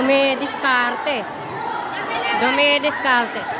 come disparte Não me.